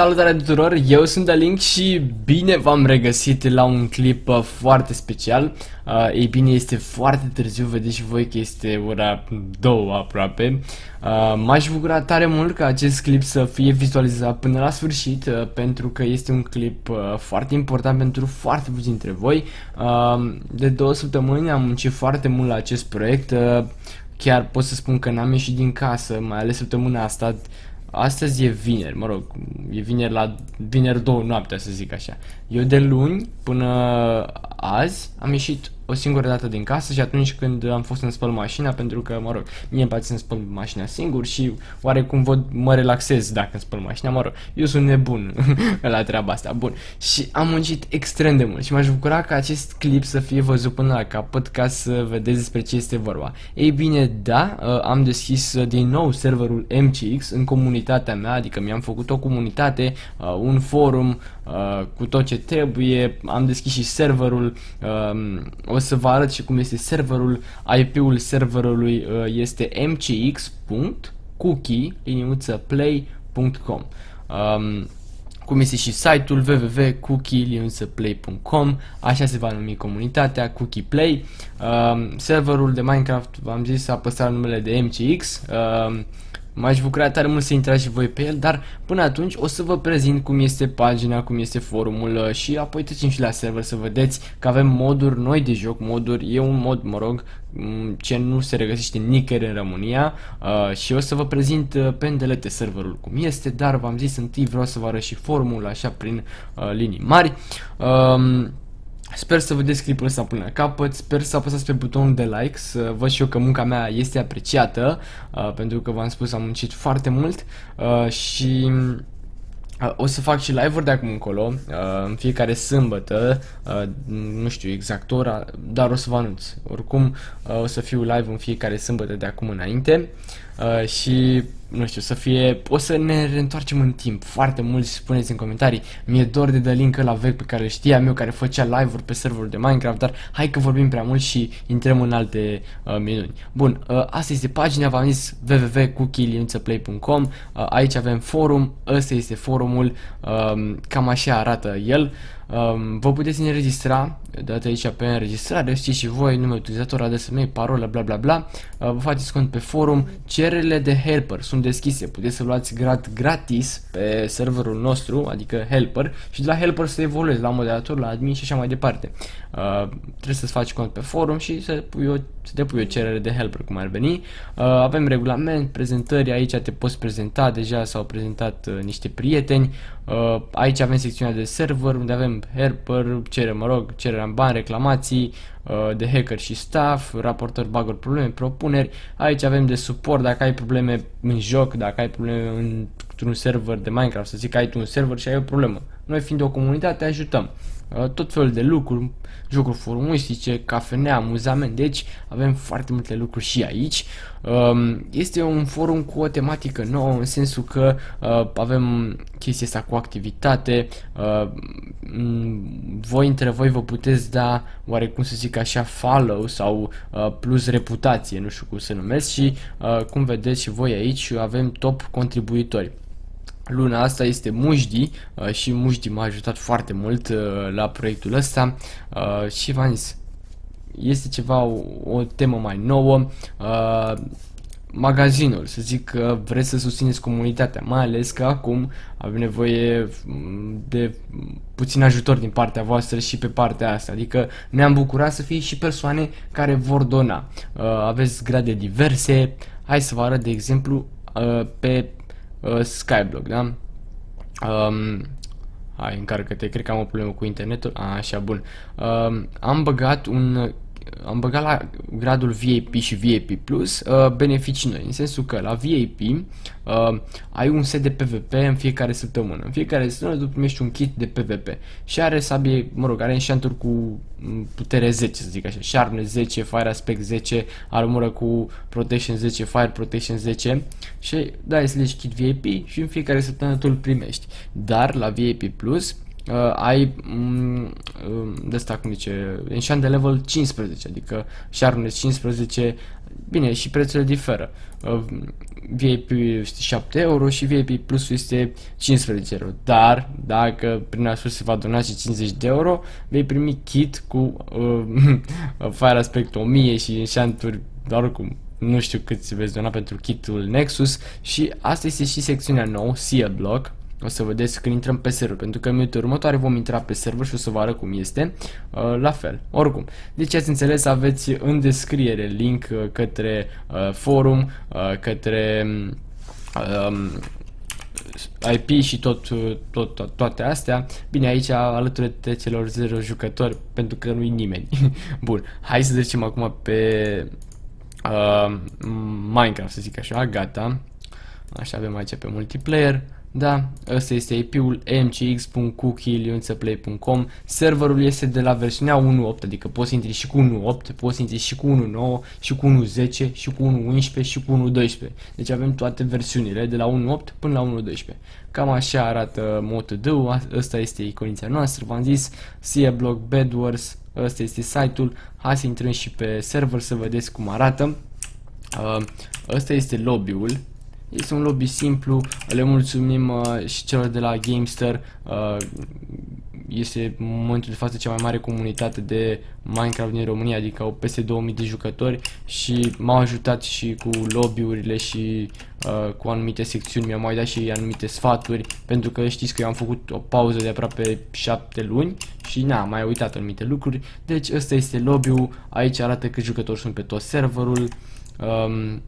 Salutare tuturor, eu sunt Alink și bine v-am regăsit la un clip uh, foarte special. Uh, Ei bine, este foarte târziu, vedeți și voi că este ora 2 aproape. Uh, M-aș bucura tare mult ca acest clip să fie vizualizat până la sfârșit uh, Pentru că este un clip uh, foarte important pentru foarte mulți dintre voi. Uh, De două săptămâni am muncit foarte mult la acest proiect uh, Chiar pot să spun că n-am ieșit din casă, mai ales săptămâna asta Astăzi e vineri, mă rog, e vineri la vineri două noaptea să zic așa. Eu de luni până azi am ieșit o singură dată din casă și atunci când am fost să spăl mașina, pentru că, mă rog, mie îmi place să spăl mașina singur și oarecum văd, mă relaxez dacă îmi spăl mașina, mă rog, eu sunt nebun la treaba asta, bun. Și am muncit extrem de mult și m-aș bucura ca acest clip să fie văzut până la capăt ca să vedeți despre ce este vorba. Ei bine, da, uh, am deschis uh, din nou serverul MCX în comunitatea mea, adică mi-am făcut o comunitate, uh, un forum cu tot ce trebuie, am deschis și serverul, o să vă arăt și cum este serverul, IP-ul serverului uh, este mcx.cookie play.com um, cum este și site-ul www.cookie-play.com așa se va numi comunitatea Cookie Play. Um, serverul de Minecraft v-am zis a păstrat numele de MCX um, M-aș bucura tare mult să intrați și voi pe el, dar până atunci o să vă prezint cum este pagina, cum este forumul uh, și apoi trecem și la server să vedeți că avem moduri noi de joc, moduri, e un mod, mă rog, mm, ce nu se regăsește nicăieri în România uh, și o să vă prezint uh, pe îndelete serverul cum este, dar v-am zis întâi vreau să vă arăt și forumul așa prin uh, linii mari. Uh, Sper să vedeți clipul ăsta până la capăt, sper să apăsați pe butonul de like, să văd și eu că munca mea este apreciată, uh, pentru că v-am spus am muncit foarte mult uh, și uh, o să fac și live-uri de acum încolo, uh, în fiecare sâmbătă, uh, nu știu exact ora, dar o să vă anunț. Oricum uh, o să fiu live în fiecare sâmbătă de acum înainte uh, și nu știu, să fie, o să ne reîntoarcem în timp. Foarte mulți spuneți în comentarii, mi-e dor de Dălin la vechi pe care știam eu, care făcea live-uri pe serverul de Minecraft, dar hai că vorbim prea mult și intrăm în alte uh, minuni. Bun, uh, asta este pagina, v-am zis www.cookie.play.com uh, Aici avem forum, ăsta este forumul, uh, cam așa arată el. Um, vă puteți înregistra, dați aici pe înregistrare, știți și voi, nume utilizator, adresa mail, parolă, bla bla bla, uh, vă faceți cont pe forum, cererile de helper sunt deschise, puteți să luați grad gratis pe serverul nostru, adică helper, și de la helper să evoluezi la moderator, la admin și așa mai departe. Uh, trebuie să-ți faci cont pe forum și să, pui o, să depui o cerere de helper, cum ar veni. Uh, avem regulament, prezentări, aici te poți prezenta, deja s-au prezentat uh, niște prieteni, Uh, aici avem secțiunea de server unde avem helper, cere, mă rog, cererea în bani, reclamații, uh, de hacker și staff, raportări, bug probleme, propuneri. Aici avem de suport dacă ai probleme în joc, dacă ai probleme într-un server de Minecraft, să zic că ai tu un server și ai o problemă. Noi fiind o comunitate te ajutăm. Uh, tot felul de lucruri, jocuri forumistice, cafenea, amuzament, deci avem foarte multe lucruri și aici. Um, este un forum cu o tematică nouă în sensul că uh, avem chestia asta cu activitate, uh, voi între voi vă puteți da oarecum să zic așa follow sau plus reputație, nu știu cum se numesc și cum vedeți și voi aici avem top contribuitori luna asta este Mujdi uh, și Mujdi m-a ajutat foarte mult uh, la proiectul ăsta. Uh, și v-am zis, este ceva, o, o temă mai nouă, uh, magazinul, să zic că vreți să susțineți comunitatea, mai ales că acum avem nevoie mm, de puțin ajutor din partea voastră și pe partea asta, adică ne-am bucurat să fie și persoane care vor dona. Uh, aveți grade diverse, hai să vă arăt de exemplu uh, pe uh, Skyblock, da? Um, hai, încarcă-te, cred că am o problemă cu internetul. A, așa, bun. Um, am băgat un am băgat la gradul VIP și VIP Plus uh, beneficii noi, în sensul că la VIP uh, ai un set de PvP în fiecare săptămână. În fiecare săptămână tu primești un kit de PvP și are sabie, mă rog, are enchanturi cu mm, putere 10, să zic așa, Sharpness 10, Fire Aspect 10, armură cu Protection 10, Fire Protection 10 și dai slash kit VIP și în fiecare săptămână tu îl primești. Dar la VIP Plus uh, ai um, de asta cum zice, enchant de level 15, adică Sharpness 15, Bine, și prețurile diferă. Uh, VIP este 7 euro și VIP Plus este 15 euro. Dar, dacă prin asur se va dona și 50 de euro, vei primi kit cu uh, Fire Aspect 1000 și enchanturi, doar oricum, nu știu cât se veți dona pentru kitul Nexus și asta este și secțiunea nouă, Sea Block, o să vedeți când intrăm pe server, pentru că în minutul următoare vom intra pe server și o să vă arăt cum este, uh, la fel, oricum. Deci ați înțeles, aveți în descriere link uh, către uh, forum, uh, către um, IP și tot, tot, tot, toate astea. Bine, aici alături de celor 0 jucători, pentru că nu-i nimeni. Bun, hai să trecem acum pe uh, Minecraft, să zic așa, gata. Așa avem aici pe multiplayer. Da, ăsta este IP-ul mcx.cookie.play.com Serverul este de la versiunea 1.8, adică poți să intri și cu 1.8, poți să intri și cu 1.9, și cu 1.10, și cu 1.11 și cu 1.12. Deci avem toate versiunile, de la 1.8 până la 1.12. Cam așa arată MotoD, ăsta este iconița noastră, v-am zis, Seablog, Bedwars, ăsta este site-ul. Hai să intrăm și pe server să vedeți cum arată. Uh, ăsta este lobby-ul este un lobby simplu, le mulțumim uh, și celor de la Gamester, uh, este în momentul de față cea mai mare comunitate de Minecraft din România, adică au peste 2000 de jucători și m-au ajutat și cu lobby-urile și uh, cu anumite secțiuni, mi-au mai dat și anumite sfaturi, pentru că știți că eu am făcut o pauză de aproape 7 luni și n-am mai uitat anumite lucruri, deci ăsta este lobby-ul, aici arată câți jucători sunt pe tot serverul, um,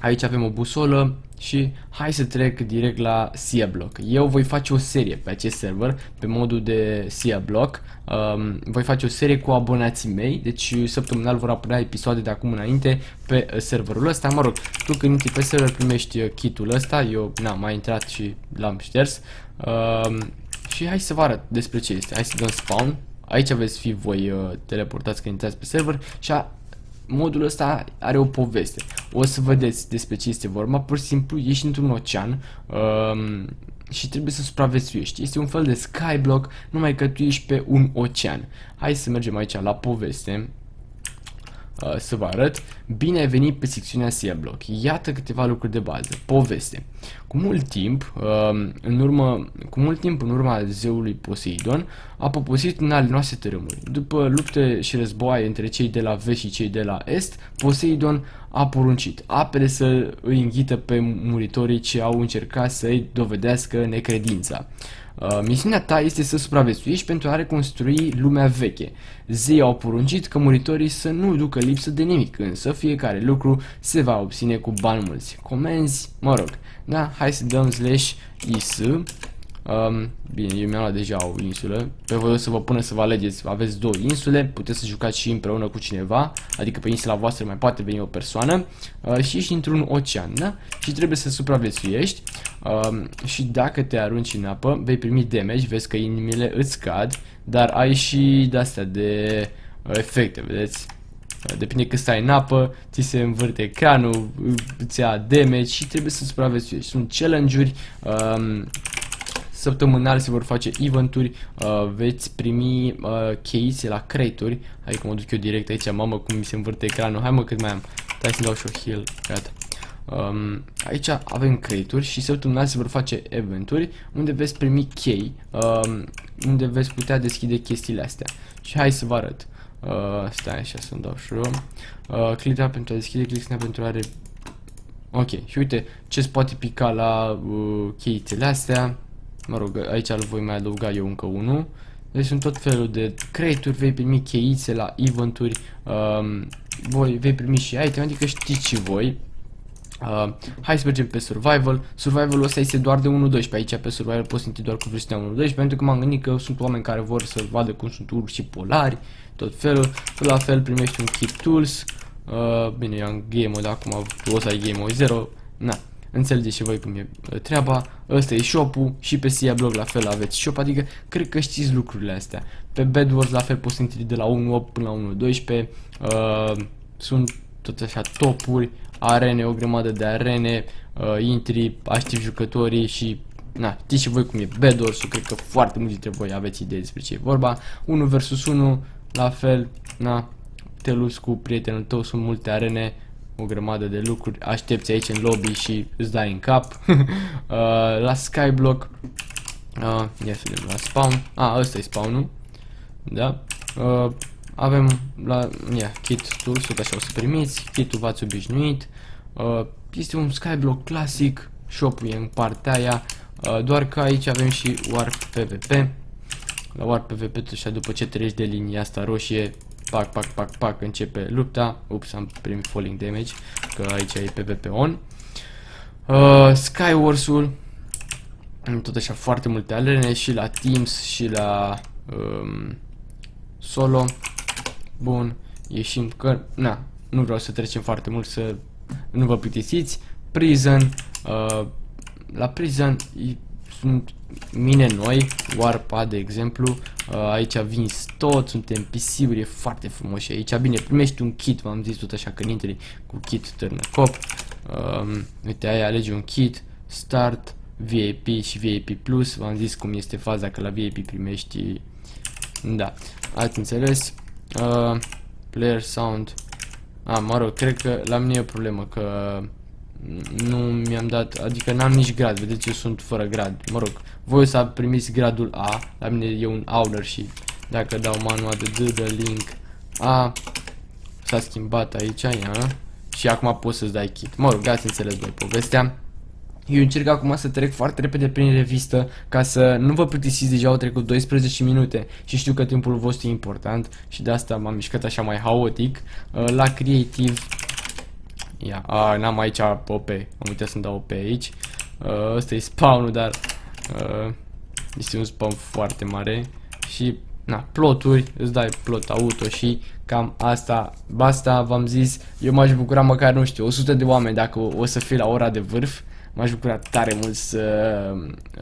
Aici avem o busolă și hai să trec direct la SIA Block. Eu voi face o serie pe acest server, pe modul de SIA Block. Um, voi face o serie cu abonații mei, deci săptămânal vor apărea episoade de acum înainte pe serverul ăsta. Mă rog, tu când intri pe server primești kitul ăsta, eu n-am mai intrat și l-am șters. Um, și hai să vă arăt despre ce este. Hai să dăm spawn. Aici veți fi voi uh, teleportați când intrați pe server și a, modul ăsta are o poveste. O să vedeți despre ce este vorba. Pur și simplu ești într-un ocean um, și trebuie să supraviețuiești. Este un fel de skyblock, numai că tu ești pe un ocean. Hai să mergem aici la poveste. Uh, să vă arăt. Bine ai venit pe secțiunea SIA Block. Iată câteva lucruri de bază. Poveste. Cu mult timp, uh, în urmă, cu mult timp în urma zeului Poseidon, a poposit în ale noastre tărâmuri. După lupte și războaie între cei de la vest și cei de la est, Poseidon a poruncit apele să îi înghită pe muritorii ce au încercat să-i dovedească necredința. Uh, misiunea ta este să supraviețuiești pentru a reconstrui lumea veche. Zei au poruncit că muritorii să nu ducă lipsă de nimic, însă fiecare lucru se va obține cu bani mulți. Comenzi, mă rog, da, hai să dăm slash is Um, bine, eu mi-am luat deja o insulă. Pe voi o să vă pună să vă alegeți. Aveți două insule, puteți să jucați și împreună cu cineva, adică pe insula voastră mai poate veni o persoană uh, și ești într-un ocean, da? Și trebuie să supraviețuiești um, și dacă te arunci în apă, vei primi damage, vezi că inimile îți scad, dar ai și de-astea de uh, efecte, vedeți? Uh, depinde cât stai în apă, ți se învârte ecranul, îți ia damage și trebuie să supraviețuiești. Sunt challenge-uri um, Săptămânal se vor face eventuri, uh, veți primi uh, cheițe la crate-uri. Hai că mă duc eu direct aici, mamă cum mi se învârte ecranul. Hai mă cât mai am. Stai să dau și o heal. Gata. Um, aici avem crate-uri și săptămânal se vor face eventuri unde veți primi chei, um, unde veți putea deschide chestiile astea. Și hai să vă arăt. Uh, stai așa să-mi dau și eu. Uh, click pentru a deschide, click pentru a re... Ok, și uite ce se poate pica la uh, cheițele astea. Mă rog, aici îl voi mai adăuga eu încă unul. Deci sunt tot felul de crate-uri, vei primi cheițe la eventuri, um, voi vei primi și item, adică știți și voi. Uh, hai să mergem pe survival. Survivalul ăsta este doar de 1.12. Aici pe survival poți intri doar cu versiunea 1.12 pentru că m-am gândit că sunt oameni care vor să vadă cum sunt urși și polari, tot felul. La fel primești un kit tools. Uh, bine, eu am game mode acum, o să ai game mode 0. Na, Înțelegeți și voi cum e uh, treaba. Ăsta e shop-ul și pe SIA Blog la fel aveți shop, adică cred că știți lucrurile astea. Pe Bedwars la fel poți intri de la 1.8 până la 1.12. Uh, sunt tot așa topuri, arene, o grămadă de arene, uh, intri, aștept jucătorii și na, știți și voi cum e bedwars cred că foarte mulți dintre voi aveți idei despre ce e vorba. 1 versus 1, la fel, na, te luți cu prietenul tău, sunt multe arene, o grămadă de lucruri, aștepți aici în lobby și îți dai în cap. uh, la Skyblock, uh, ia să vedem, la spawn, ah, ăsta e spawnul, da, uh, avem la, ia, kit tools, tot așa o să primiți, kitul v-ați obișnuit, uh, este un Skyblock clasic, shop-ul e în partea aia, uh, doar că aici avem și Warp PvP, la Warp PvP așa după ce treci de linia asta roșie, pac, pac, pac, pac, începe lupta, ups, am primit falling damage, că aici e PvP on, uh, Skywars-ul, tot așa foarte multe alene și la Teams și la um, solo. Bun, ieșim că, na, nu vreau să trecem foarte mult să nu vă plictisiți. Prison, uh, la Prison sunt mine noi, Warpa de exemplu, uh, aici vinzi tot, suntem PC-uri, e foarte frumos și aici, bine, primești un kit, v-am zis tot așa că intri cu kit târnăcop, uh, uite, aia alege un kit, start, VIP și VIP Plus, v-am zis cum este faza că la VIP primești, da, ați înțeles, uh, player sound, a, mă rog, cred că la mine e o problemă, că nu mi-am dat, adică n-am nici grad, vedeți, eu sunt fără grad, mă rog, voi o să primiți gradul A, la mine e un owner și dacă dau manual de D, de link. A, s-a schimbat aici, ia, și acum poți să-ți dai kit, mă rog, ați înțeles voi povestea, eu încerc acum să trec foarte repede prin revistă ca să nu vă plictisiți, deja au trecut 12 minute și știu că timpul vostru e important și de asta m-am mișcat așa mai haotic. Uh, la Creative, ia, a, n-am aici OP, am uitat să-mi dau OP aici. Uh, ăsta e spawnul, dar uh, este un spawn foarte mare și na, ploturi, îți dai plot auto și cam asta, basta, v-am zis, eu m-aș bucura măcar, nu știu, 100 de oameni dacă o, o să fie la ora de vârf m-aș bucura tare mult să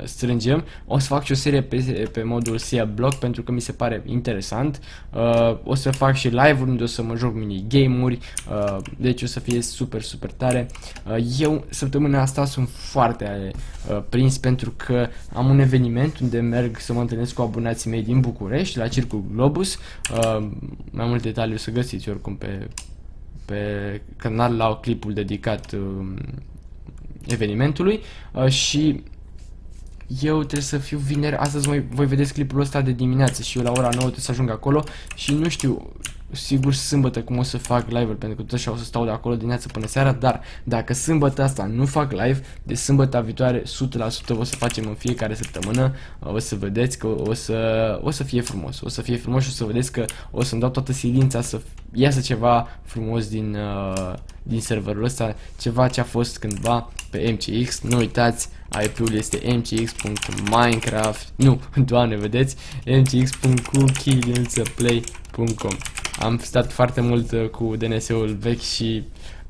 strângem. O să fac și o serie pe, pe modul SEA Block pentru că mi se pare interesant. Uh, o să fac și live-uri unde o să mă joc mini-game-uri, uh, deci o să fie super, super tare. Uh, eu săptămâna asta sunt foarte uh, prins pentru că am un eveniment unde merg să mă întâlnesc cu abonații mei din București, la Circul Globus. Uh, mai multe detalii o să găsiți oricum pe, pe canal la clipul dedicat uh, evenimentului uh, și eu trebuie să fiu vineri, astăzi voi, voi vedeți clipul ăsta de dimineață și eu la ora 9 trebuie să ajung acolo și nu știu sigur sâmbătă cum o să fac live pentru că tot așa o să stau de acolo dimineața până seara, dar dacă sâmbătă asta nu fac live, de sâmbătă viitoare 100% o să facem în fiecare săptămână, o să vedeți că o să, o să fie frumos, o să fie frumos și o să vedeți că o să-mi dau toată silința să iasă ceva frumos din, uh, din serverul ăsta, ceva ce a fost cândva pe MCX, nu uitați, IP-ul este mcx.minecraft, nu, doamne, vedeți, mcx.cookie.play.com Am stat foarte mult uh, cu DNS-ul vechi și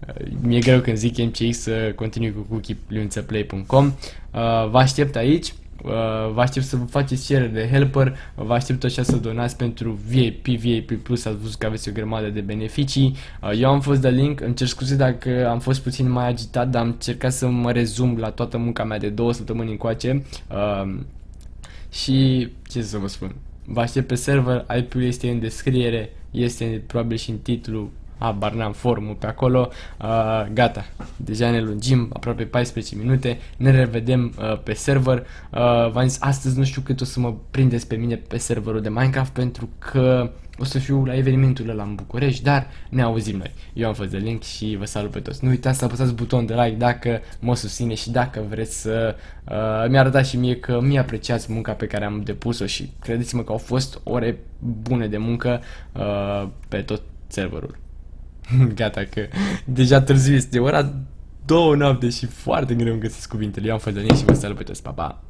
uh, mi-e greu când zic MCX să continui cu cookie.play.com uh, Vă aștept aici. Uh, vă aștept să vă faceți cerere de helper, vă aștept așa să donați pentru VIP, VIP Plus, ați văzut că aveți o grămadă de beneficii. Uh, eu am fost de link, îmi cer scuze dacă am fost puțin mai agitat, dar am încercat să mă rezum la toată munca mea de două săptămâni încoace. Uh, și ce să vă spun, vă aștept pe server, IP-ul este în descriere, este probabil și în titlu, habar n-am formul pe acolo, uh, gata, deja ne lungim, aproape 14 minute, ne revedem uh, pe server, uh, v-am zis, astăzi nu știu cât o să mă prindeți pe mine pe serverul de Minecraft pentru că o să fiu la evenimentul ăla în București, dar ne auzim noi. Eu am fost de link și vă salut pe toți. Nu uitați să apăsați butonul de like dacă mă susține și dacă vreți să uh, mi-arătați și mie că mi apreciați munca pe care am depus-o și credeți-mă că au fost ore bune de muncă uh, pe tot serverul. Gata că deja târziu este ora două noapte și foarte greu îmi găsesc cuvintele. Eu am fost de și vă salut pe toți, pa, pa!